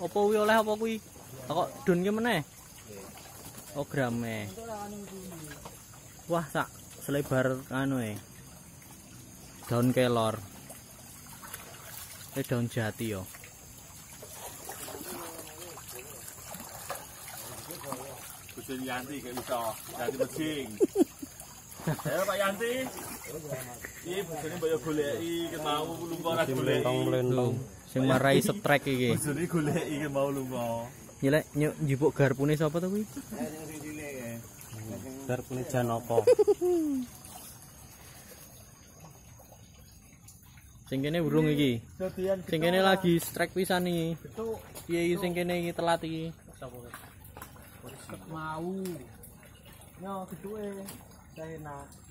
Apa kuwi oleh apa kuwi? Kok dun ki meneh? Oh grame. Wah sak selebar anu e. Daun kelor. Eh daun jati yo. Bojone Yanti gak bisa. Yanti mejing. Ayo Pak Yanti. Iki bojone mbok yo goleki ket mau lunga ora goleki. Tuh, sing marai strike iki. Bojone goleki ket mau lunga. Nyelek nyuk njupuk garpune sapa to kuwi? Garpune Janaka. Sing kene burung iki. Sing kene lagi strike pisan iki. Piye iki sing kene iki telat iki? mau. Yo geduwe. Saya enak.